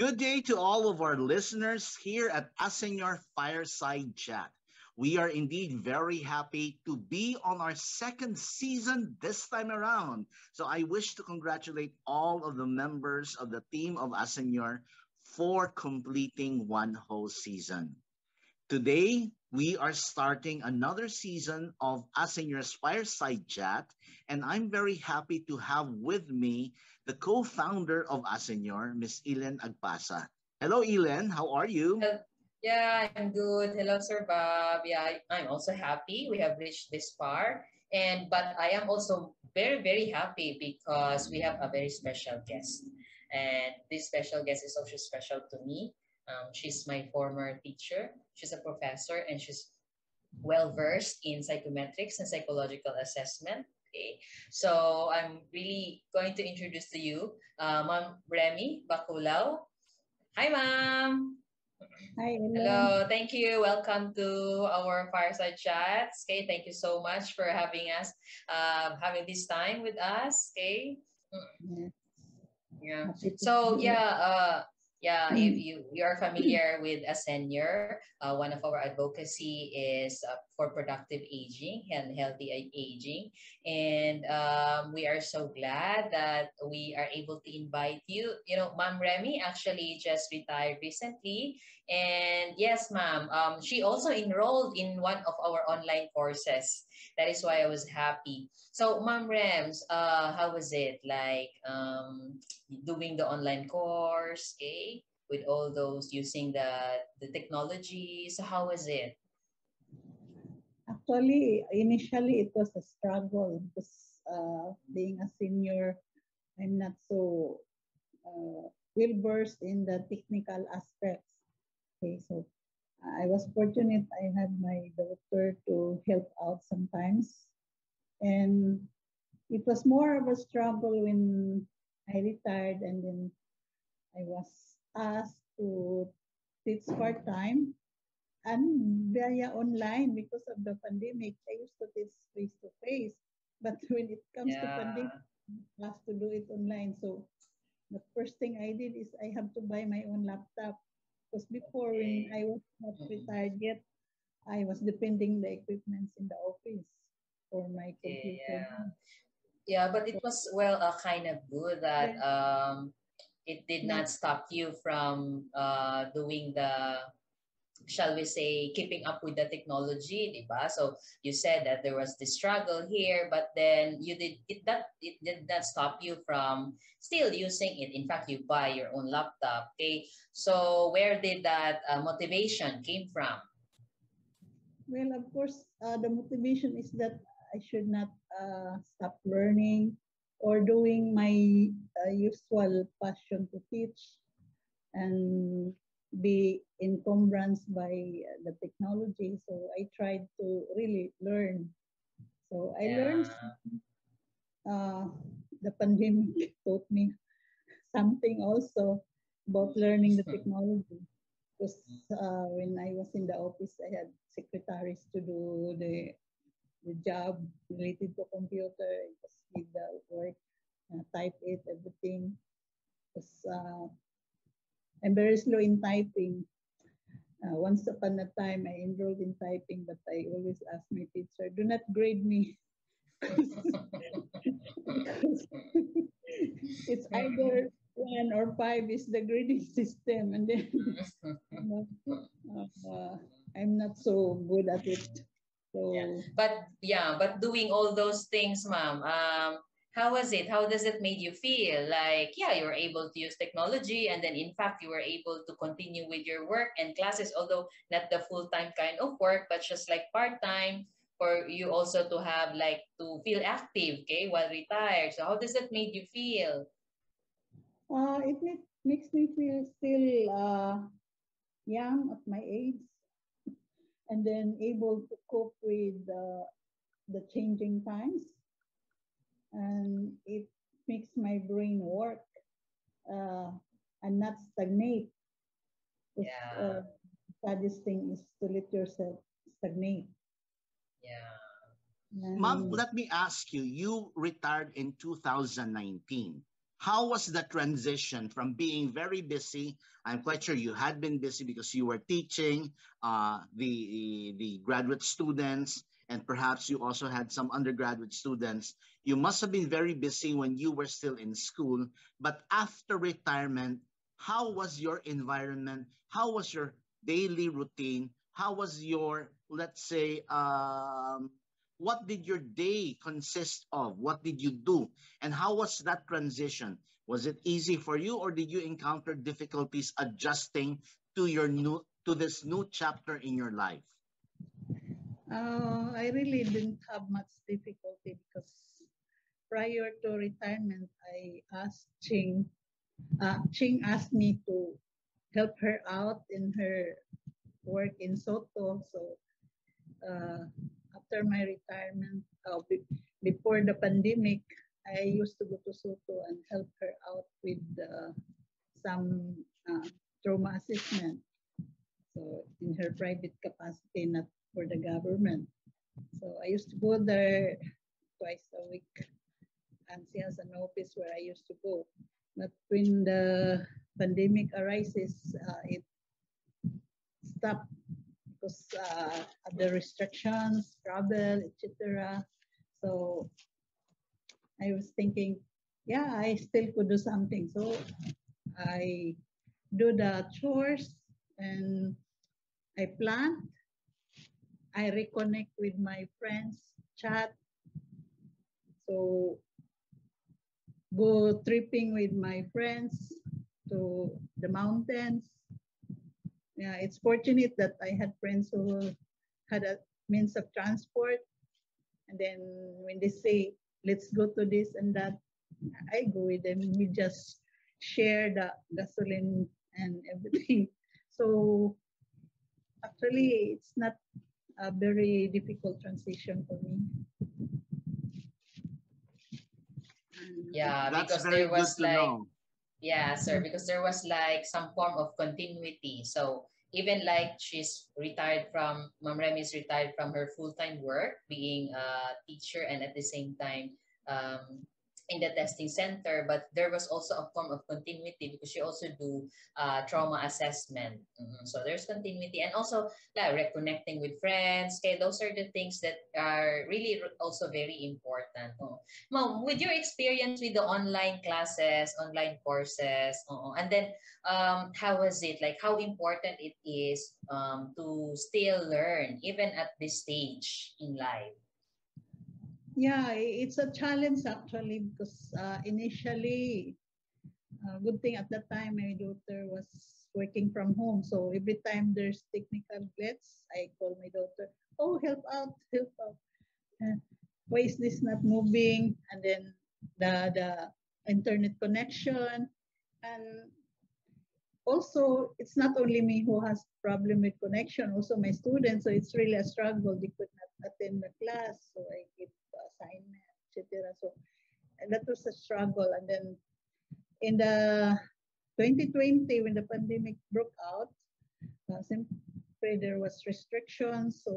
Good day to all of our listeners here at ASCENIOR Fireside Chat. We are indeed very happy to be on our second season this time around. So I wish to congratulate all of the members of the team of ASCENIOR for completing one whole season. Today, we are starting another season of ASCENIOR's Fireside Chat, and I'm very happy to have with me the co-founder of ASCENIOR, Miss Yllen Agpasa. Hello, Yllen. How are you? Yeah, I'm good. Hello, Sir Bob. Yeah, I'm also happy we have reached this far. And but I am also very, very happy because we have a very special guest. And this special guest is also special to me um, she's my former teacher. She's a professor and she's well versed in psychometrics and psychological assessment. Okay, so I'm really going to introduce to you uh, Mom Remy Baculao. Hi, Mom. Hi, hello. hello. Thank you. Welcome to our fireside chats. Okay, thank you so much for having us, uh, having this time with us. Okay. Yeah. yeah. So yeah, uh, yeah, if mm. you you are familiar with ASCENIOR, uh, one of our advocacy is uh, for productive aging and healthy aging, and um, we are so glad that we are able to invite you. You know, Ma'am Remy actually just retired recently, and yes, Ma'am, um, she also enrolled in one of our online courses. That is why I was happy. So, Ma'am Rems, uh, how was it like um, doing the online course? Okay with all those using the the technology. So how was it? Actually, initially it was a struggle because uh, being a senior, I'm not so uh, well versed in the technical aspects. Okay, so I was fortunate. I had my doctor to help out sometimes, and it was more of a struggle when I retired, and then I was asked to teach part-time and via online because of the pandemic. I used to teach face-to-face, but when it comes yeah. to pandemic, I have to do it online. So the first thing I did is I have to buy my own laptop because before when I was not retired yet, I was depending the equipments in the office for my computer. Yeah, yeah but it was well uh, kind of good that um, it did not stop you from uh, doing the shall we say keeping up with the technology diba? so you said that there was this struggle here but then you did it that it did not stop you from still using it. In fact you buy your own laptop okay? So where did that uh, motivation came from? Well of course uh, the motivation is that i should not uh, stop learning or doing my uh, usual passion to teach. And be encumbrance by the technology. So I tried to really learn. So I yeah. learned uh, the pandemic taught me something also about learning the technology. Because uh, when I was in the office, I had secretaries to do the the job related to computer, just did the work, uh, type it, everything. Because uh, I'm very slow in typing. Uh, once upon a time, I enrolled in typing, but I always ask my teacher, do not grade me. It's either one or five is the grading system, and then uh, I'm not so good at it. So, yeah. But yeah, but doing all those things, ma'am, um, how was it? How does it made you feel? Like, yeah, you were able to use technology and then in fact you were able to continue with your work and classes, although not the full-time kind of work, but just like part-time for you also to have like to feel active, okay, while retired. So how does it made you feel? Uh, it makes me feel still uh, young at my age and then able to cope with uh, the changing times. And it makes my brain work uh, and not stagnate. Yeah. Uh, saddest thing is to let yourself stagnate. Yeah. Mom, let me ask you, you retired in 2019. how was the transition from being very busy? I'm quite sure you had been busy because you were teaching uh, the, the graduate students, and perhaps you also had some undergraduate students. You must have been very busy when you were still in school. But after retirement, how was your environment? How was your daily routine? How was your, let's say, um, what did your day consist of? What did you do? And how was that transition? Was it easy for you or did you encounter difficulties adjusting to your new to this new chapter in your life? Uh, I really didn't have much difficulty because prior to retirement, I asked Ching, uh, Ching asked me to help her out in her work in Soto. So uh, after my retirement, uh, before the pandemic, I used to go to Soto and help her out with uh, some uh, trauma assessment. So in her private capacity, not for the government. So I used to go there twice a week. And has an office where I used to go. But when the pandemic arises, uh, it stopped because uh, the restrictions, travel, etc. So I was thinking, yeah, I still could do something. So I do the chores and I plant. I reconnect with my friends, chat. So go tripping with my friends to the mountains yeah, it's fortunate that I had friends who had a means of transport. And then when they say, let's go to this and that, I go with them. We just share the gasoline and everything. So actually, it's not a very difficult transition for me. Yeah, because there was like, know. Yeah, sir, because there was like some form of continuity. So even like she's retired from, Ma'am Remy is retired from her full-time work, being a teacher and at the same time um, in the testing center, but there was also a form of continuity because you also do uh, trauma assessment. Mm-hmm. So there's continuity and also reconnecting with friends. Okay, those are the things that are really also very important. Oh. Mom, with your experience with the online classes, online courses, oh, and then um, how was it? Like how important it is um, to still learn even at this stage in life? Yeah, it's a challenge actually because uh, initially, uh, good thing at that time my daughter was working from home. So every time there's technical glitch, I call my daughter, oh, help out, help out. Uh, why is this not moving? And then the, the internet connection. And also, it's not only me who has problem with connection, also my students. So it's really a struggle. They could not attend the class. So I give assignment, etc. So that was a struggle. And then in the 2020, when the pandemic broke out, uh, there was restrictions. So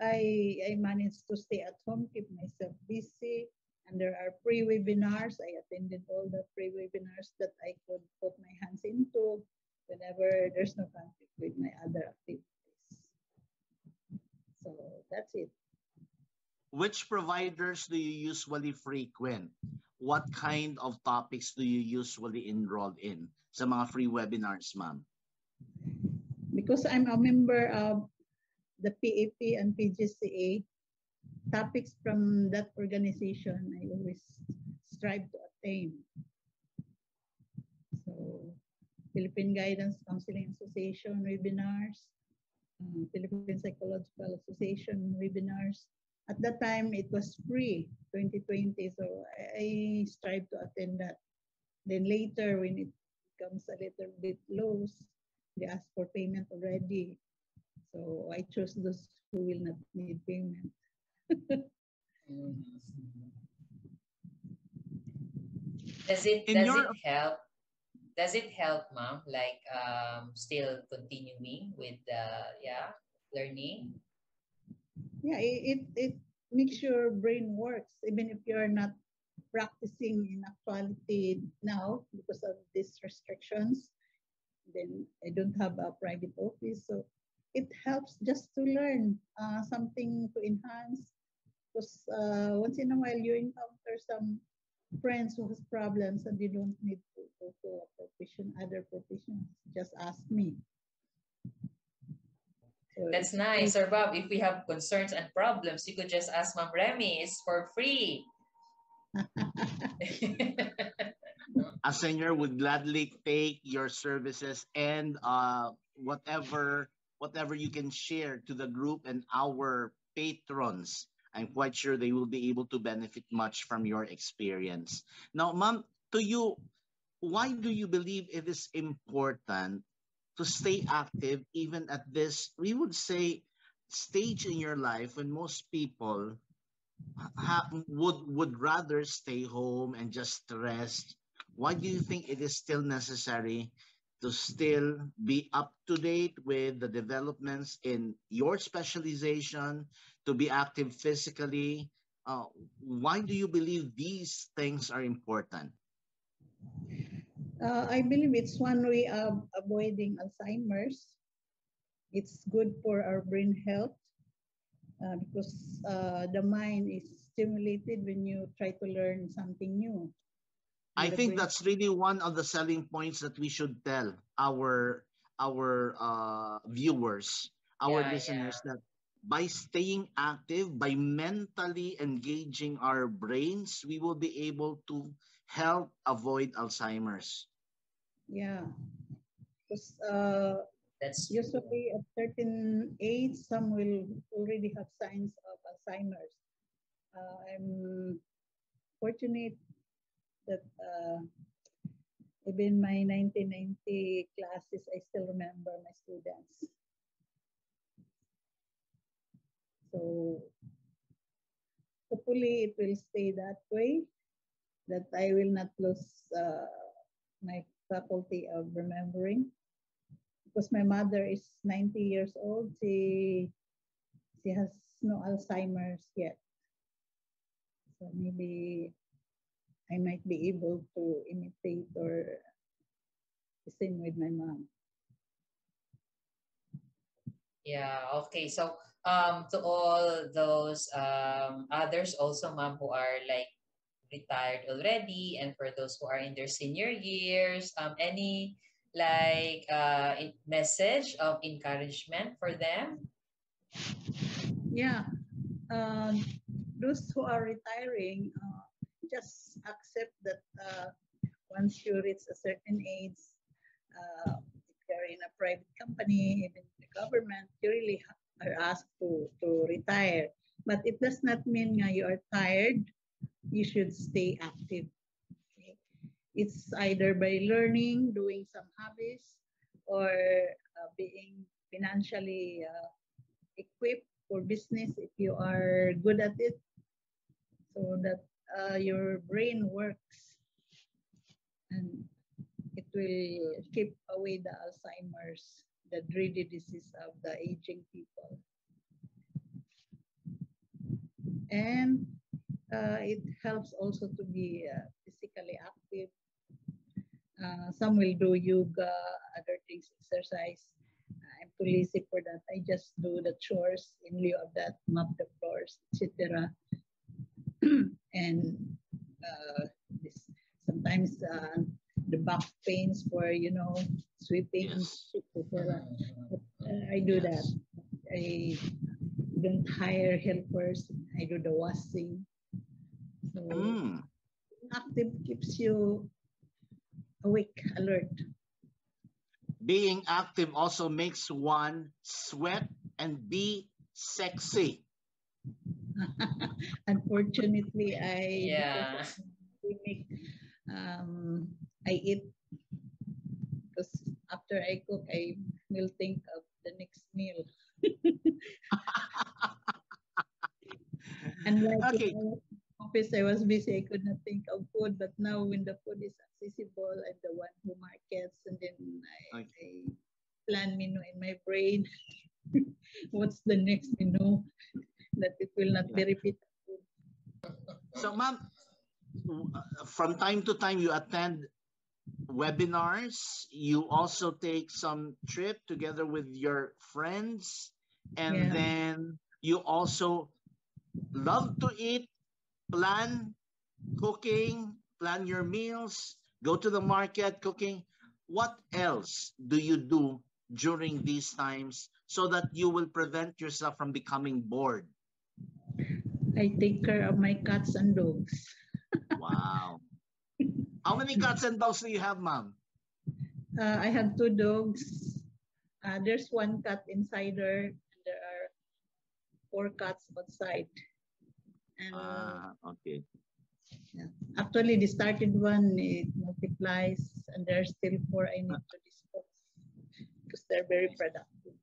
I, I managed to stay at home, keep myself busy. And there are pre-webinars. I attended all the pre-webinars that I could put my hands into whenever there's no conflict with my other activities. So that's it. Which providers do you usually frequent? What kind of topics do you usually enroll in sa mga free webinars, ma'am? Because I'm a member of the PAP and PGCA, topics from that organization I always strive to attain. So, Philippine Guidance Counseling Association webinars, um, Philippine Psychological Association webinars, at that time it was free 2020 so I, I strive to attend that. Then later when it becomes a little bit low they ask for payment already. So i chose those who will not need payment. Does it does your... it help does it help mom like um still continuing with the yeah learning yeah, it, it, makes your brain works even if you're not practicing in actuality now because of these restrictions. Then I don't have a private office, so it helps just to learn uh, something to enhance. Because uh, once in a while you encounter some friends who has problems and you don't need to go to a profession, other professions. Just ask me. So That's nice, Sir Bob. If we have concerns and problems, you could just ask Mom Remy. It's for free. ASCENIOR would gladly take your services and uh, whatever whatever you can share to the group and our patrons. I'm quite sure they will be able to benefit much from your experience. Now, ma'am, to you, why do you believe it is important to stay active even at this, we would say, stage in your life when most people ha- would would rather stay home and just rest. Why do you think it is still necessary to still be up to date with the developments in your specialization to be active physically? Uh, why do you believe these things are important uh, I believe it's one way of avoiding Alzheimer's. It's good for our brain health uh, because uh, the mind is stimulated when you try to learn something new. I think brain. that's really one of the selling points that we should tell our our uh, viewers, our yeah, listeners yeah. that by staying active, by mentally engaging our brains, we will be able to help avoid Alzheimer's. Yeah. Because uh, that's usually at certain age, some will already have signs of Alzheimer's. Uh, I'm fortunate that uh, even my 1990 classes, I still remember my students. So hopefully it will stay that way, that I will not lose uh, my faculty of remembering. Because my mother is 90 years old, she, she has no Alzheimer's yet. So maybe I might be able to imitate or same with my mom. Yeah, okay. So um, to all those um, others also, ma'am, who are like retired already and for those who are in their senior years um, any like uh, message of encouragement for them? Yeah. Um, those who are retiring uh, just accept that uh, once you reach a certain age uh, if you're in a private company even the government you really are asked to, to retire. But it does not mean uh, you are tired you should stay active. Okay? It's either by learning, doing some hobbies, or uh, being financially uh, equipped for business if you are good at it, so that uh, your brain works and it will keep away the Alzheimer's, the dreaded disease of the aging people. And it helps also to be uh, physically active. Uh, some will do yoga, other things, exercise. I'm too lazy for that. I just do the chores in lieu of that, mop the floors, etc. and uh, this, sometimes uh, the back pains for you know sweeping, yes. etc. Uh, I do that. I don't hire helpers. I do the washing. So mm. active keeps you awake, alert. Being active also makes one sweat and be sexy. Unfortunately, I yeah. um, I eat because after I cook, I will think of the next meal. and like okay office, I was busy. I could not think of food. But now when the food is accessible, I'm the one who markets. And then I, okay. I plan menu in my brain. What's the next menu? that it will not be repeated. So, ma'am, from time to time you attend webinars you also take some trip together with your friends and yeah. then you also love to eat plan cooking plan your meals go to the market cooking what else do you do during these times so that you will prevent yourself from becoming bored i take care of my cats and dogs wow how many cats and dogs do you have, mom? Uh, I have two dogs. Uh, there's one cat inside her. There are four cats outside. And, ah, okay. Yeah. Actually, the started one, it multiplies, and there are still four I need to dispose because they're very productive.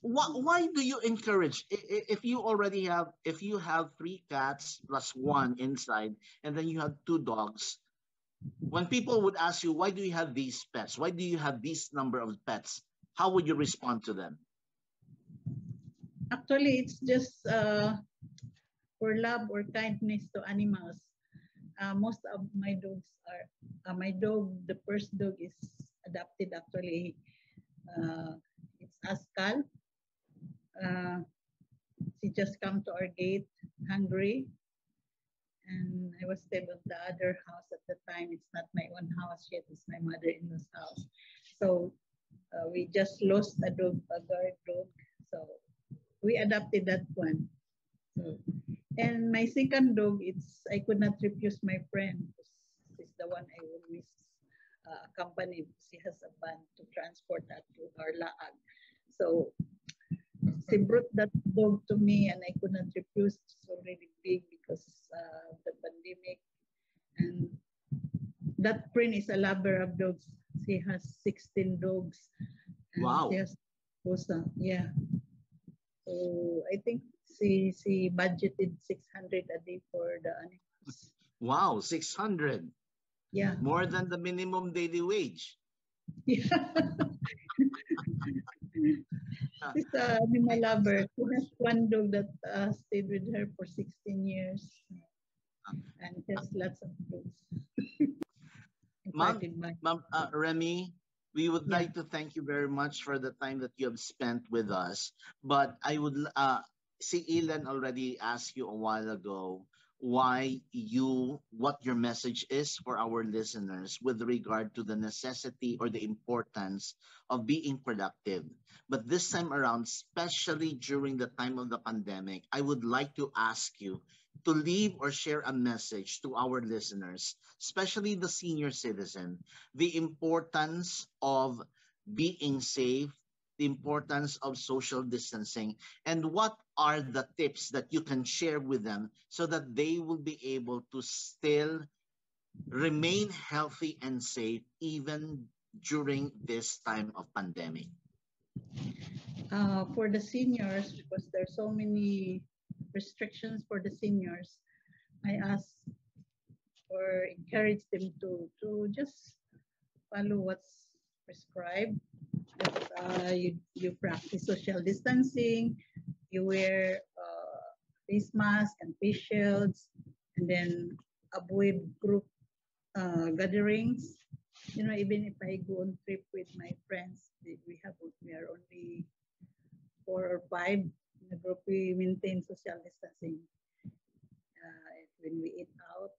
Why, why do you encourage if you already have if you have three cats plus one inside and then you have two dogs when people would ask you why do you have these pets why do you have this number of pets how would you respond to them actually it's just uh, for love or kindness to animals uh, most of my dogs are uh, my dog the first dog is adopted actually uh, it's Askal uh, she just come to our gate hungry and I was staying at the other house at the time. It's not my own house yet, it's my mother-in-law's house. So uh, we just lost a dog, a guard dog. So we adopted that one. So, and my second dog, it's I could not refuse my friend. She's the one I always uh, accompany. She has a van to transport that to our laag. So she brought that dog to me and I could not refuse. It's already big because uh, the pandemic. And that friend is a lover of dogs. She has 16 dogs. Wow. Yes. Yeah. So I think she she budgeted 600 a day for the animals. Wow, 600. Yeah. More than the minimum daily wage. Yeah. She's an animal lover. She has one dog that uh, stayed with her for 16 years. And has lots of dogs. Mom, Mom uh, Remy, we would yeah. like to thank you very much for the time that you have spent with us. But I would, uh, see, Yllen already asked you a while ago why you what your message is for our listeners with regard to the necessity or the importance of being productive. But this time around especially during the time of the pandemic i would like to ask you to leave or share a message to our listeners especially the senior citizen the importance of being safe the importance of social distancing and what are the tips that you can share with them so that they will be able to still remain healthy and safe even during this time of pandemic? Uh, for the seniors because there's so many restrictions for the seniors i ask or encourage them to to just follow what's prescribed uh, you, you practice social distancing, you wear uh, face mask and face shields, and then avoid group uh, gatherings. You know, even if I go on trip with my friends, we have we are only four or five in the group. We maintain social distancing uh, when we eat out.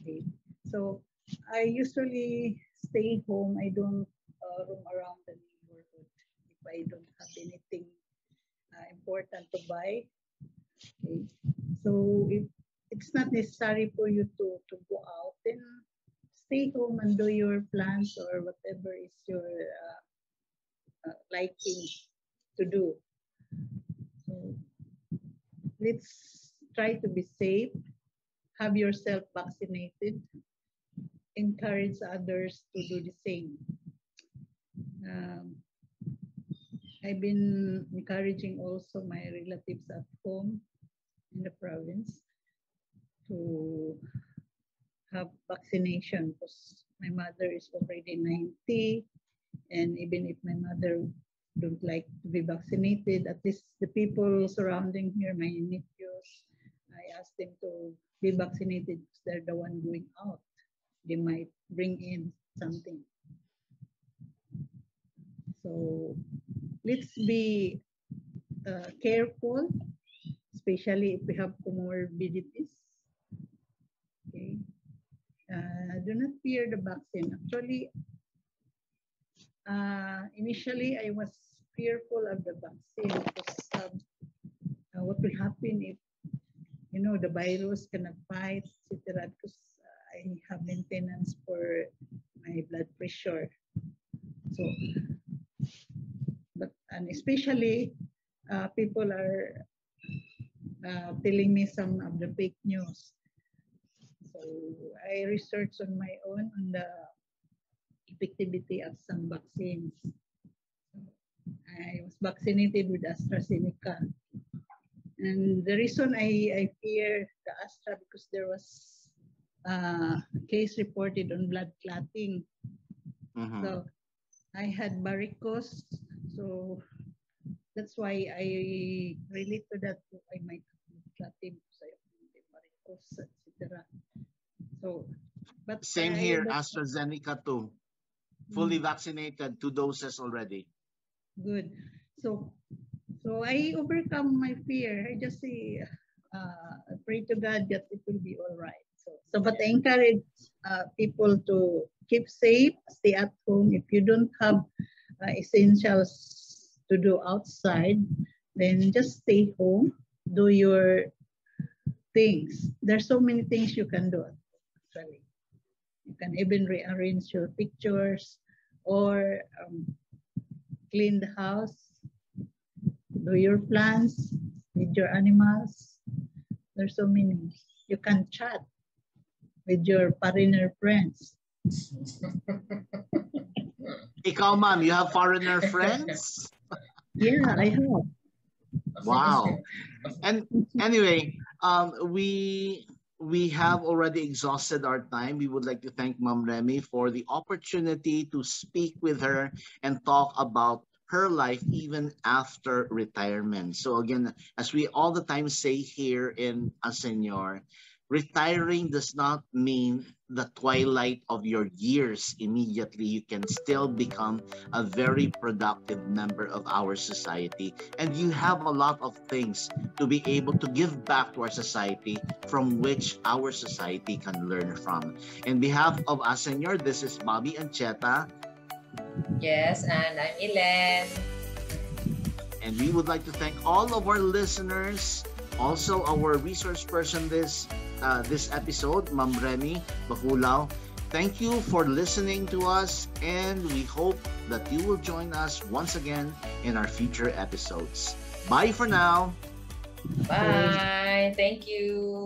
Okay. So I usually stay home. I don't uh, roam around the neighborhood if I don't have anything uh, important to buy. Okay. So if it's not necessary for you to, to go out, then stay home and do your plans or whatever is your uh, uh, liking to do. So let's try to be safe, have yourself vaccinated, encourage others to do the same. Um, I've been encouraging also my relatives at home in the province to have vaccination because my mother is already 90 and even if my mother don't like to be vaccinated, at least the people surrounding here, my nephews, I ask them to be vaccinated because they're the one going out. They might bring in something. So let's be uh, careful, especially if we have comorbidities. Okay. Uh, do not fear the vaccine. Actually, uh, initially I was fearful of the vaccine because um, uh, what will happen if you know the virus cannot fight, etc. Because I have maintenance for my blood pressure. So, but and especially uh, people are uh, telling me some of the fake news. So I researched on my own on the effectivity of some vaccines. I was vaccinated with AstraZeneca. And the reason I, I fear the Astra because there was a case reported on blood clotting. Mm-hmm. So I had varicose. So that's why I relate to that. I might have clotting varicose, etc. So, but same I, here, AstraZeneca too. Fully mm-hmm. vaccinated, two doses already. Good. So, so I overcome my fear. I just say, uh, pray to God that it will be all right. So, but I encourage uh, people to keep safe, stay at home. If you don't have uh, essentials to do outside, then just stay home, do your things. There's so many things you can do actually. You can even rearrange your pictures or um, clean the house, do your plants with your animals. There's so many. You can chat with your foreigner friends. Ikaw, ma'am, you have foreigner friends? yeah, I have. Wow. And anyway, um, we we have already exhausted our time. We would like to thank Mom Remy for the opportunity to speak with her and talk about her life even after retirement. So again, as we all the time say here in ASCENIOR, retiring does not mean the twilight of your years immediately. You can still become a very productive member of our society. And you have a lot of things to be able to give back to our society from which our society can learn from. In behalf of ASCENIOR this is bobby ancheta yes and i'm Yllen and we would like to thank all of our listeners also our resource person this uh, this episode, Mam Remy Baculao. Thank you for listening to us, and we hope that you will join us once again in our future episodes. Bye for now. Bye. Thank you.